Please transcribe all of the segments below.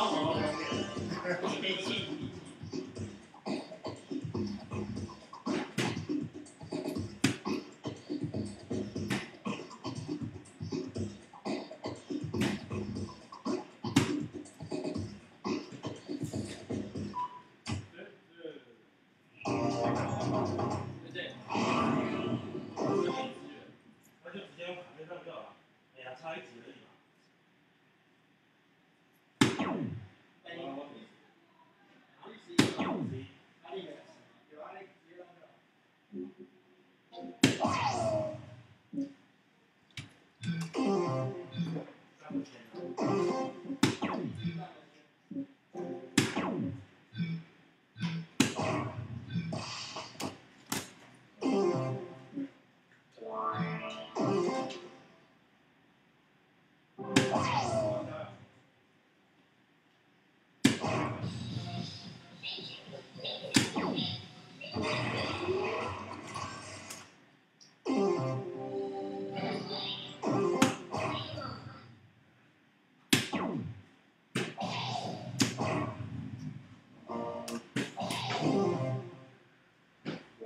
Não, não.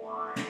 one.